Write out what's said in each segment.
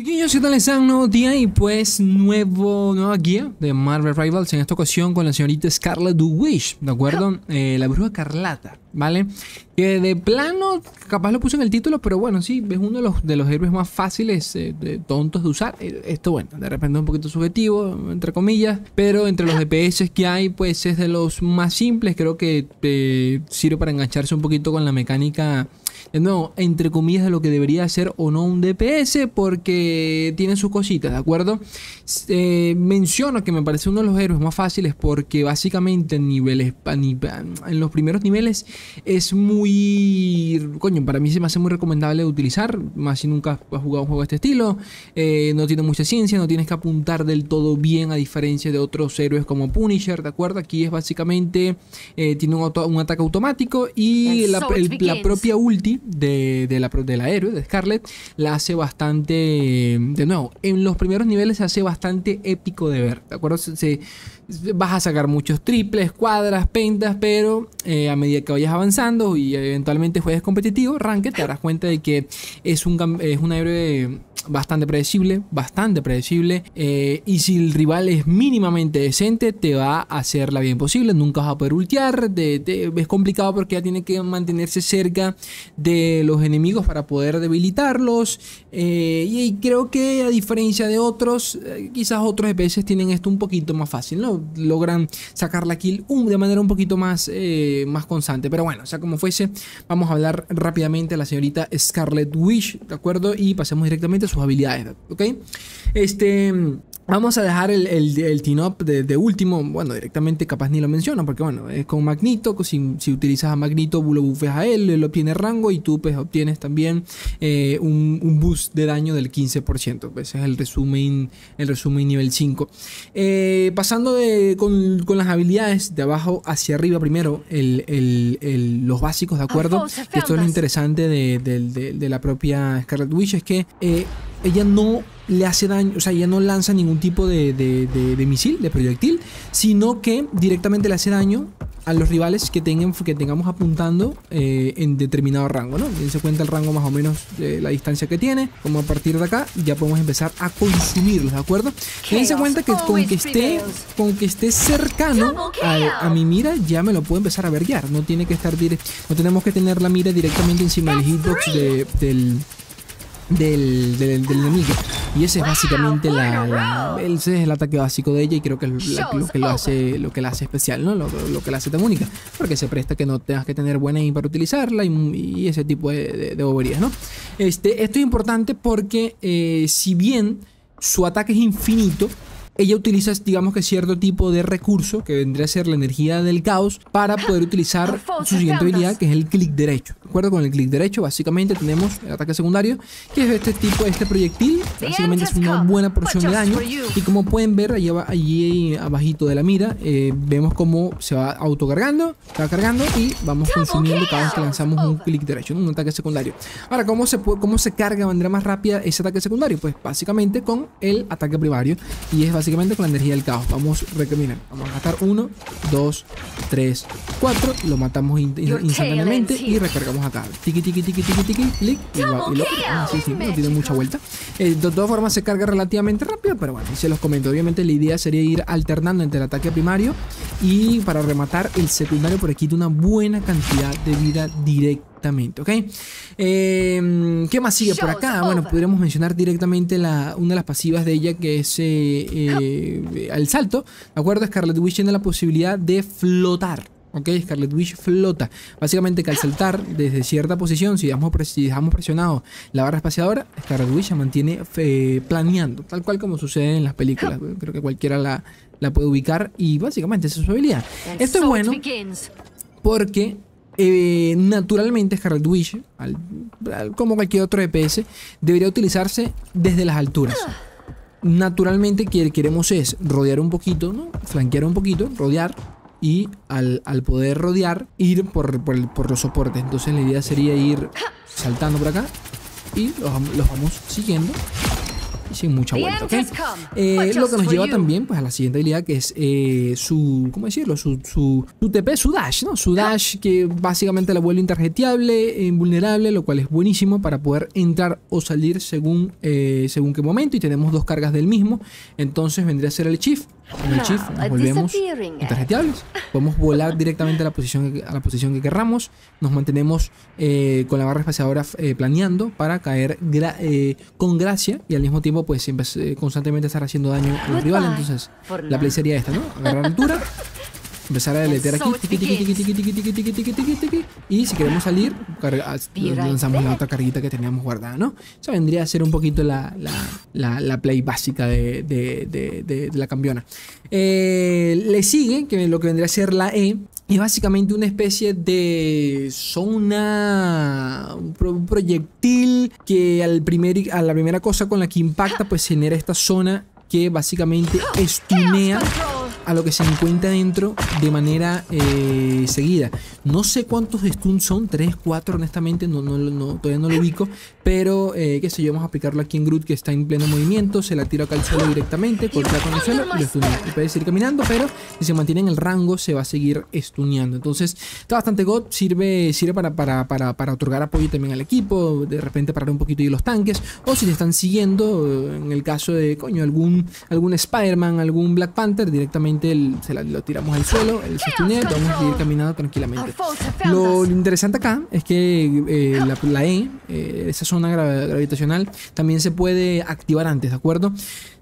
Chiquillos, ¿qué tal están? Nuevo día y pues nuevo, nueva guía de Marvel Rivals. En esta ocasión con la señorita Scarlet Witch, ¿de acuerdo? Eh, la bruja carlata, ¿vale? Que de plano, capaz lo puse en el título, pero bueno, sí, es uno de los, de los héroes más fáciles, eh, de, tontos de usar. Eh, esto, bueno, de repente es un poquito subjetivo, entre comillas, pero entre los DPS que hay, pues es de los más simples. Creo que eh, sirve para engancharse un poquito con la mecánica de nuevo, entre comillas, de lo que debería ser o no un DPS, porque tiene sus cositas, ¿de acuerdo? Eh, menciono que me parece uno de los héroes más fáciles porque básicamente en niveles, en los primeros niveles es muy, coño, para mí se me hace muy recomendable utilizar, más si nunca has jugado un juego de este estilo, eh, no tiene mucha ciencia, no tienes que apuntar del todo bien a diferencia de otros héroes como Punisher, ¿de acuerdo? Aquí es básicamente, eh, tiene un, un, ataque automático y la, la propia ulti de, de, la, de la héroe, de Scarlet, la hace bastante, de nuevo, en los primeros niveles se hace bastante épico de ver, ¿de acuerdo? Se, vas a sacar muchos triples, cuadras, pentas, pero eh, a medida que vayas avanzando y eventualmente juegues competitivo, ranked, te darás cuenta de que es un, es un héroe bastante predecible, bastante predecible. Eh, y si el rival es mínimamente decente, te va a hacer la vida imposible. Nunca vas a poder ultear. es complicado porque ya tiene que mantenerse cerca de los enemigos para poder debilitarlos. Eh, y, creo que a diferencia de otros, quizás otros EPS tienen esto un poquito más fácil, ¿no? Logran sacar la kill de manera un poquito más, más constante. Pero bueno, sea como fuese, vamos a hablar rápidamente de la señorita Scarlet Witch, ¿de acuerdo? Y pasemos directamente a sus habilidades, ¿ok? Este, Vamos a dejar el, el, el up de, último, bueno, directamente capaz ni lo menciono, porque bueno, es con Magneto, si, si utilizas a Magneto lo bufes a él, él obtiene rango y tú pues obtienes también eh, un, un, boost de daño del 15%, ese es el resumen, el resumen nivel 5. Eh, pasando de, con, con, las habilidades de abajo hacia arriba primero, el, los básicos, ¿de acuerdo? esto es lo interesante de, de, la propia Scarlet Witch, es que eh, ella no le hace daño, o sea, ella no lanza ningún tipo de, de, misil, de proyectil, sino que directamente le hace daño a los rivales que, tengan, que tengamos apuntando eh, en determinado rango, ¿no? se cuenta el rango más o menos de la distancia que tiene, como a partir de acá ya podemos empezar a consumirlos, ¿de acuerdo? Dense cuenta que con que esté, con que esté cercano a, mi mira ya me lo puedo empezar a verguiar, no tiene que estar no tenemos que tener la mira directamente encima del hitbox del del, del, enemigo. Y ese es básicamente la, ese es el ataque básico de ella y creo que es lo que lo hace, lo que la hace especial, ¿no? Lo, lo, que la hace tan única. Porque se presta que no tengas que tener buena aim para utilizarla y, ese tipo de, de, boberías, ¿no? Este, esto es importante porque eh, si bien su ataque es infinito, ella utiliza, digamos que cierto tipo de recurso, que vendría a ser la energía del caos, para poder utilizar su siguiente habilidad, que es el clic derecho. ¿De acuerdo? Con el clic derecho, básicamente tenemos el ataque secundario, que es este tipo, este proyectil. Básicamente es una buena porción de daño. Y como pueden ver, allí, allí abajito de la mira, eh, vemos cómo se va autocargando, se va cargando y vamos consumiendo cada vez que lanzamos un clic derecho, un ataque secundario. Ahora, ¿cómo se, cómo se carga de manera más rápida ese ataque secundario? Pues básicamente con el ataque primario. Y es básicamente básicamente con la energía del caos. Vamos, miren, vamos a gastar 1, 2, 3, 4. Lo matamos instantáneamente y recargamos acá. Tiki, tiki, tiki, tiki, tiki, clic. Y, lo, sí, sí, no tiene mucha vuelta. Eh, de todas formas se carga relativamente rápido, pero bueno, se los comento. Obviamente la idea sería ir alternando entre el ataque primario y para rematar el secundario por aquí de una buena cantidad de vida directa ¿ok? Em, ¿Qué más sigue por acá? Bueno, podríamos mencionar directamente la, una de las pasivas de ella que es eh, eh, el salto, ¿de acuerdo? Scarlet Witch tiene la posibilidad de flotar. Ok, Scarlet Witch flota. Básicamente que al saltar desde cierta posición, si dejamos, dejamos presionado la barra espaciadora, Scarlet Witch se mantiene eh, planeando, tal cual como sucede en las películas. Creo que cualquiera la, la puede ubicar y básicamente esa es su habilidad. Esto es bueno porque eh, naturalmente Scarlet Witch, como cualquier otro EPS, debería utilizarse desde las alturas. Naturalmente queremos es rodear un poquito, ¿no? flanquear un poquito, rodear y al, poder rodear ir por, por, los soportes. Entonces la idea sería ir saltando por acá y los vamos siguiendo sin mucha vuelta, ¿ok? Eh, lo que nos lleva también pues, a la siguiente habilidad que es eh, su, ¿cómo decirlo? Su, su, su, TP, su dash, ¿no? Su dash que básicamente la vuelve interjeteable, invulnerable, lo cual es buenísimo para poder entrar o salir según, eh, según qué momento y tenemos dos cargas del mismo. Entonces vendría a ser el Chief con el shift nos volvemos interjeteables. Podemos volar directamente a la posición, a la posición que querramos. Nos mantenemos eh, con la barra espaciadora eh, planeando para caer con gracia y al mismo tiempo pues constantemente estar haciendo daño al rival. Entonces la play sería esta, ¿no? Agarrar altura empezar a deletear aquí. Y si queremos salir, lanzamos la otra carguita que teníamos guardada, ¿no? Eso vendría a ser un poquito la, la, la, play básica de, de, de, la campeona. le sigue, que lo que vendría a ser la E, es básicamente una especie de. Son una. Un proyectil que al primer, a la primera cosa con la que impacta, pues genera esta zona que básicamente estunea a lo que se encuentra dentro de manera eh, seguida. No sé cuántos stuns son, 3, 4, honestamente, no, no, todavía no lo ubico, pero eh, qué sé yo, vamos a aplicarlo aquí en Groot que está en pleno movimiento, se la tira acá al suelo directamente, corta con el suelo y lo stunea. Y puede seguir caminando, pero si se mantiene en el rango se va a seguir stuneando. Entonces, está bastante God, sirve, sirve para, para, para, para otorgar apoyo también al equipo, de repente parar un poquito y los tanques, o si te están siguiendo, en el caso de, coño, algún, algún Spider-Man, algún Black Panther, directamente se lo tiramos al suelo, el stunea, vamos a seguir caminando tranquilamente. Lo, interesante acá es que eh, la, E, eh, esa zona gravitacional, también se puede activar antes, ¿de acuerdo?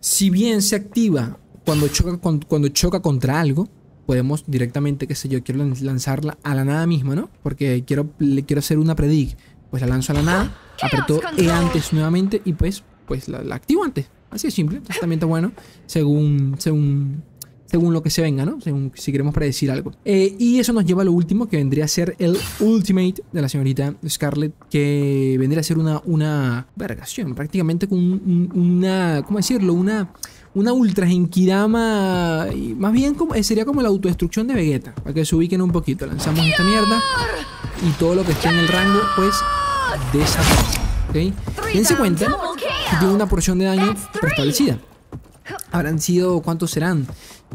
Si bien se activa cuando choca, cuando, choca contra algo, podemos directamente, qué sé yo, quiero lanzarla a la nada misma, ¿no? Porque quiero, le quiero hacer una predig. Pues la lanzo a la nada, apretó E antes nuevamente y pues, pues la, activo antes. Así de simple. Entonces también está bueno según, según según lo que se venga, ¿no? Según si queremos predecir algo. Eh, y eso nos lleva a lo último, que vendría a ser el Ultimate de la señorita Scarlett, que vendría a ser una, una vergación, prácticamente con una, ¿cómo decirlo? Una una ultra genkidama. Más bien como, eh, sería como la autodestrucción de Vegeta. Para que se ubiquen un poquito. Lanzamos esta mierda. Y todo lo que esté en el rango, pues desaparece. ¿Ok? Dense cuenta que tiene una porción de daño preestablecida. Habrán sido, ¿cuántos serán?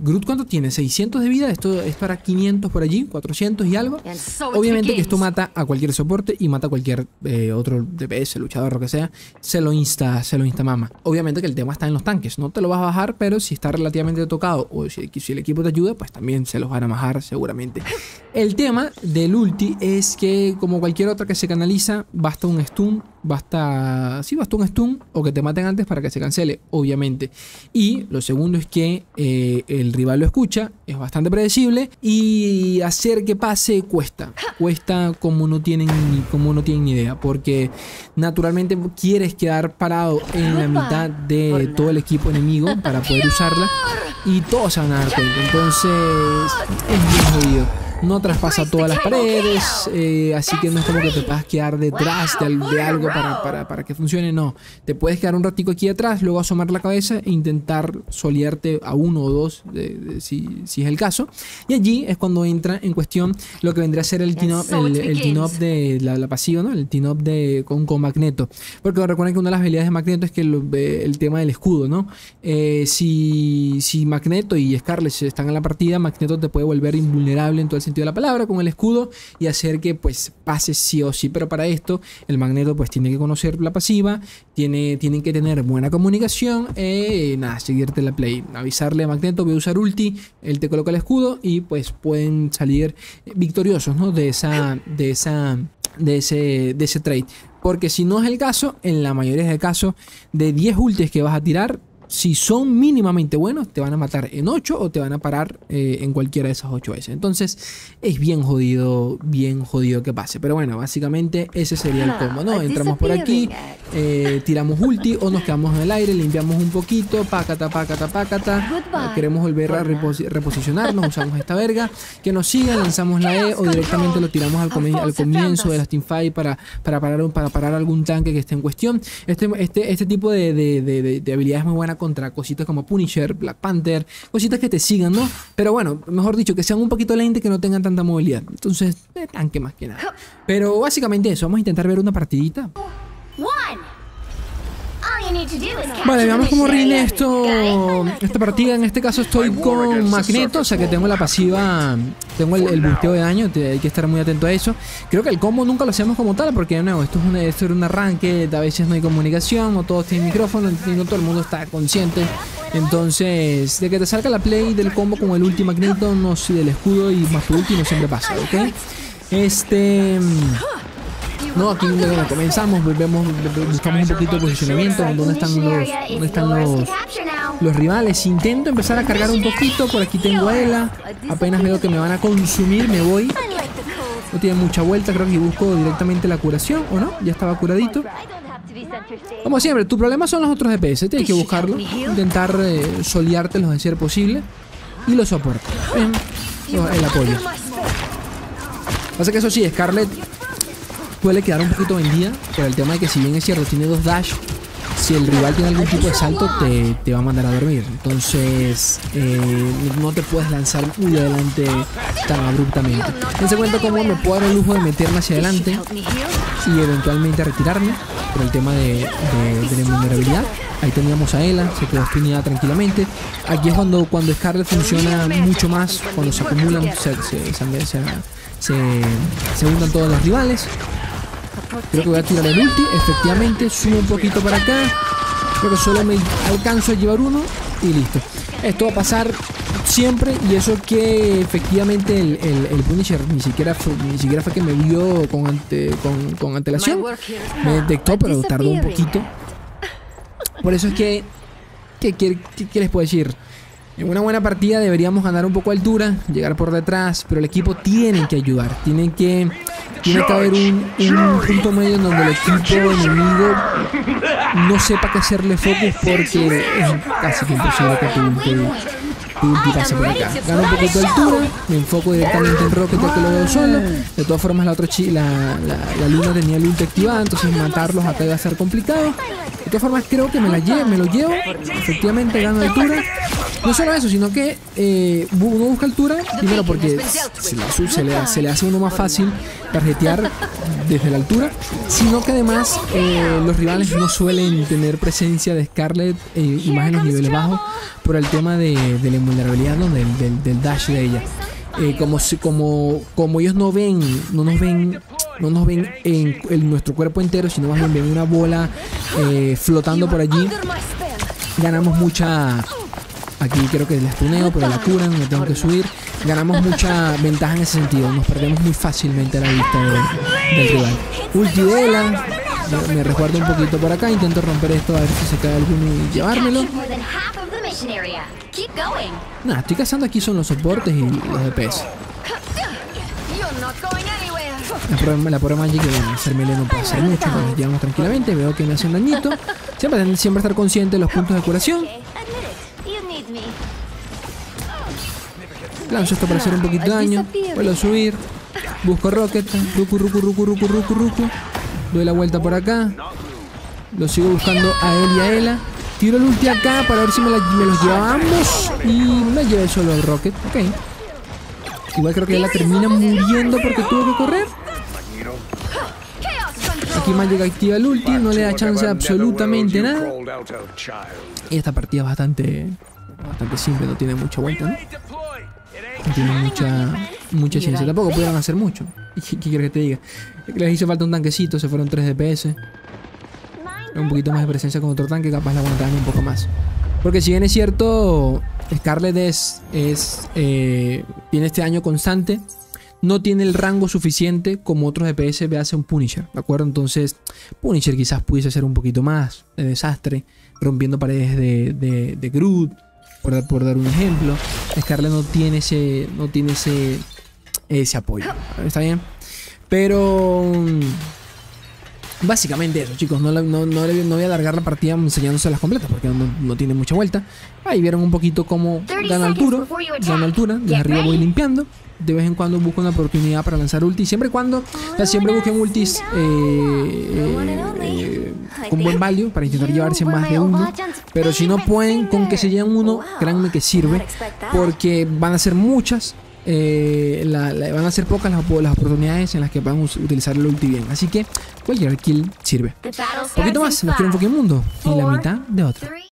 Groot, ¿cuánto tiene? 600 de vida. Esto es para 500 por allí, 400 y algo. Obviamente que esto mata a cualquier soporte y mata a cualquier eh, otro DPS, luchador, lo que sea. Se lo insta, se lo insta mama. Obviamente que el tema está en los tanques. No te lo vas a bajar, pero si está relativamente tocado o si, el equipo te ayuda, pues también se los van a bajar seguramente. El tema del ulti es que, como cualquier otra que se canaliza, basta un stun, basta. Sí, basta un stun o que te maten antes para que se cancele, obviamente. Y lo segundo es que eh, el rival lo escucha, es bastante predecible y hacer que pase cuesta. Cuesta como no tienen ni, como no tienen ni idea, porque naturalmente quieres quedar parado en la mitad de todo el equipo enemigo para poder usarla y todos se van a dar cuenta. Entonces es bien jodido no traspasa todas las paredes, eh, así que no es como que te puedas quedar detrás de, algo para, para, que funcione, no. Te puedes quedar un ratico aquí atrás, luego asomar la cabeza e intentar solearte a uno o dos, si, si, es el caso. Y allí es cuando entra en cuestión lo que vendría a ser el team-up el, el de la, pasiva, ¿no? El team-up de, con, con Magneto. Porque recuerden que una de las habilidades de Magneto es que el, tema del escudo, ¿no? Eh, si, si Magneto y Scarlet están en la partida, Magneto te puede volver invulnerable en todo el sentido de la palabra con el escudo y hacer que pues pase sí o sí. Pero para esto el magneto pues tiene que conocer la pasiva, tiene, tienen que tener buena comunicación e nada, seguirte la play. Avisarle a magneto, voy a usar ulti, él te coloca el escudo y pues pueden salir victoriosos ¿no? de esa... De esa de ese, de ese trade. Porque si no es el caso, en la mayoría de casos, de 10 ultis que vas a tirar, si son mínimamente buenos, te van a matar en 8 o te van a parar eh, en cualquiera de esas 8 veces. Entonces, es bien jodido, bien jodido que pase. Pero bueno, básicamente ese sería el combo, ¿no? Entramos por aquí, eh, tiramos ulti o nos quedamos en el aire, limpiamos un poquito, pacata, pacata, pacata. queremos volver a reposicionarnos, usamos esta verga. Que nos sigan, lanzamos la E o directamente lo tiramos al, comienzo de la teamfight para, para, parar, para parar algún tanque que esté en cuestión. Este, este, este tipo de, de, de habilidad es muy buena contra cositas como Punisher, Black Panther, cositas que te sigan, ¿no? Pero bueno, mejor dicho, que sean un poquito lentes, que no tengan tanta movilidad. Entonces, de tanque más que nada. Pero básicamente eso, vamos a intentar ver una partidita. Vale, veamos cómo rinde esto, esta partida. En este caso estoy con Magneto, o sea que tengo la pasiva, tengo el, el busteo de daño, hay que estar muy atento a eso. Creo que el combo nunca lo hacemos como tal, porque no, esto es un, esto un arranque, a veces no hay comunicación, no todos tienen micrófono, no todo el mundo está consciente. Entonces, de que te salga la play del combo como el último Magneto, no si del escudo y más tu último siempre pasa, ¿ok? Este... No, aquí comenzamos, vemos, buscamos un poquito de posicionamiento, dónde están los, dónde están los, los rivales. Intento empezar a cargar un poquito, por aquí tengo a Ela, apenas veo que me van a consumir, me voy. No tiene mucha vuelta, creo que busco directamente la curación, ¿o no? Ya estaba curadito. Como siempre, tu problema son los otros DPS, tienes que buscarlo, intentar eh, soleártelos de ser posible y los soportes. el apoyo. Pasa que eso sí, Scarlet puede quedar un poquito vendida por el tema de que si bien es cierto, tiene dos dash, si el rival tiene algún tipo de salto, te, va a mandar a dormir. Entonces, eh, no te puedes lanzar muy adelante tan abruptamente. En cuenta cómo me puedo dar el lujo de meterme hacia adelante y eventualmente retirarme por el tema de, la vulnerabilidad. Ahí teníamos a Ela, se quedó espinada tranquilamente. Aquí es cuando, cuando Scarlet funciona mucho más, cuando se acumulan, se, se, se, se juntan todos los rivales. Creo que voy a tirar el ulti. Efectivamente, subo un poquito para acá. Creo que solo me alcanzo a llevar uno y listo. Esto va a pasar siempre y eso que efectivamente el, el, Punisher ni siquiera, fue, ni siquiera fue que me vio con, ante, con, antelación. Me detectó, pero tardó un poquito. Por eso es que, ¿qué, qué les puedo decir? En una buena partida deberíamos ganar un poco altura, llegar por detrás, pero el equipo tiene que ayudar, tienen que tiene que haber un, punto medio en donde el equipo enemigo no sepa qué hacerle focus porque es casi que imposible que tu, ulti pase por acá. Gano un poquito de altura, me enfoco directamente en Rocket que lo veo solo. De todas formas la otra chi la, la, luna tenía el ulti activado, entonces matarlos acá iba a ser complicado. De todas formas creo que me la llevo, me lo llevo. Efectivamente gano altura. No solo eso, sino que eh, uno busca altura, primero porque se le, se, le, se le, hace uno más fácil tarjetear desde la altura, sino que además eh, los rivales no suelen tener presencia de Scarlet eh, y más en los niveles bajos por el tema de, la invulnerabilidad, del, dash de ella. Eh, como, como, como ellos no ven, no nos ven no nos ven en, nuestro cuerpo entero, sino más bien ven una bola flotando por allí. Ganamos mucha Aquí creo que les tuneo, pero la curan, me tengo que subir. Ganamos mucha ventaja en ese sentido. Nos perdemos muy fácilmente la vista del rival. Ulti Me, me resguardo un poquito por acá. Intento romper esto a ver si se cae alguno y llevármelo. Nada, estoy cazando aquí son los soportes y los DPS. La prueba, la prueba Magic bueno, hacer melee no puede hacer mucho, nos llevamos tranquilamente, veo que me hacen dañito. Siempre, siempre estar consciente de los puntos de curación. Lanzo esto para hacer un poquito de daño. Vuelvo a subir. Busco Rocket. Ruku, ruku, ruku, ruku, ruku, ruku. Doy la vuelta por acá. Lo sigo buscando a él y a Ela. Tiro el ulti acá para ver si me, los lleva ambos. Y me lleve solo el Rocket. Ok. Igual creo que Ela termina muriendo porque tuvo Aquí Magic activa el ulti, no le da chance absolutamente nada. Y esta partida es bastante, bastante simple, no tiene mucha vuelta, ¿no? No tiene mucha, mucha ciencia. Tampoco pudieron hacer mucho. ¿Qué, quieres que te diga? Les hizo falta un tanquecito, se fueron 3 DPS. Un poquito más de presencia con otro tanque, capaz la aguantaban un poco más. Porque si bien es cierto, Scarlet es, es eh, tiene este año constante, no tiene el rango suficiente como otros DPS hace un Punisher, ¿de acuerdo? Entonces, Punisher quizás pudiese ser un poquito más de desastre, rompiendo paredes de, de, Groot, por, dar un ejemplo. Scarlet no tiene ese, no tiene ese, ese apoyo. ¿Está bien? Pero... Básicamente eso, chicos. No, no, no, voy a alargar la partida enseñándose las completas porque no, tiene mucha vuelta. Ahí vieron un poquito cómo gana altura. Gana altura. Desde arriba voy limpiando de vez en cuando busco una oportunidad para lanzar ulti. Siempre y cuando, siempre busquen ultis eh, eh, con buen value para intentar llevarse más de uno. Pero si no pueden, con que se lleven uno, créanme que sirve. Porque van a ser muchas eh, la- la- van a ser pocas las, las oportunidades en las que puedan us- utilizar el ulti bien. Así que cualquier kill sirve. Un poquito más, nos quiere un five, Pokémon mundo y la mitad de otro.